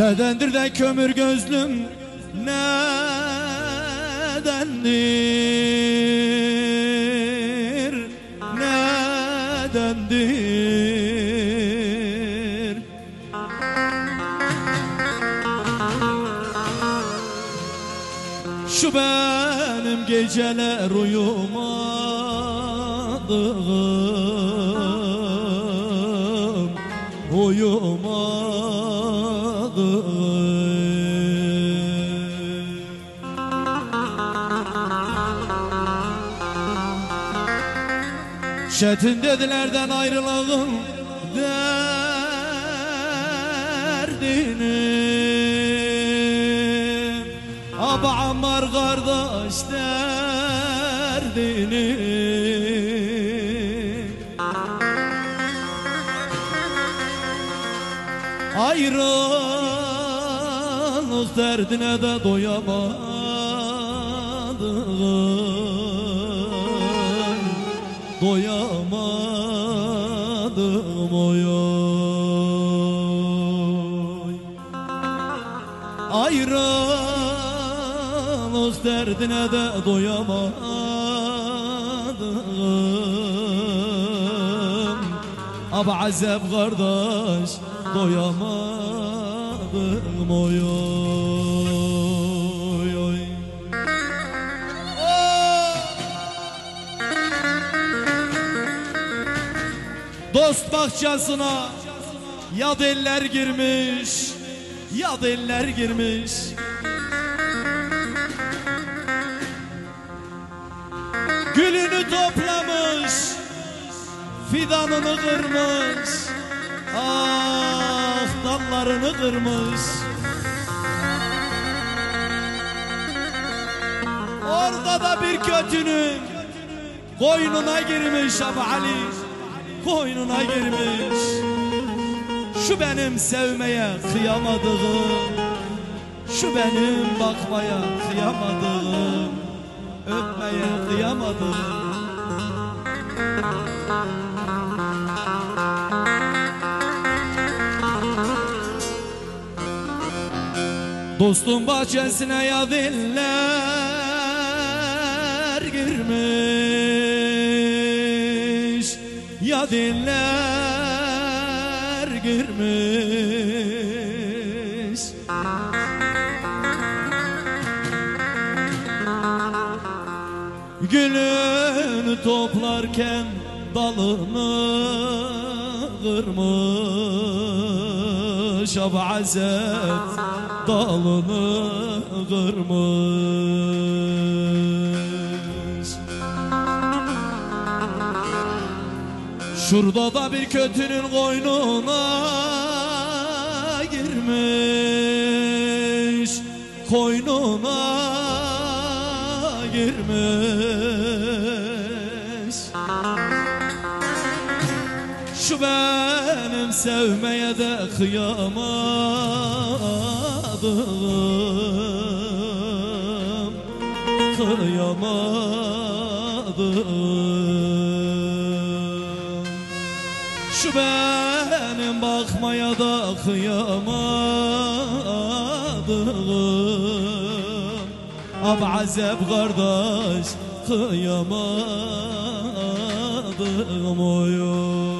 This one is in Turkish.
Nedendir de kömür gözlüm? Nedendir? Nedendir? Şu benim geceler uyumadım uyumadım Çetin dedilerden ayrılalım derdini Aba Ammar kardeş derdini Ayrılık derdine de doyamadım. Doyamadım Ayrılık derdine de doyamadım. Ab azep kardeş doyamadım. Oy oy oy. Dost bahçesine yad eller girmiş Yad eller girmiş. Gülünü toplamış. Fidanını kırmış. Ah dallarını kırmış. Orada da bir kötünün Koynuna girmiş Abu Ali. Koynuna girmiş Şu benim sevmeye kıyamadığım Şu benim bakmaya kıyamadığım Öpmeye kıyamadığım Dostum bahçesine ya diller girmiş. Ya diller girmiş. Gülünü toplarken dalını kırmış. Abazet dalını kırmış Şurada da bir kötünün koynuna girmiş Koynuna girmiş. Şu benim sevmeye de kıyamadım Kıyamadım Şu benim bakmaya da kıyamadım. Ab azep kardeş kıyamadım oy oy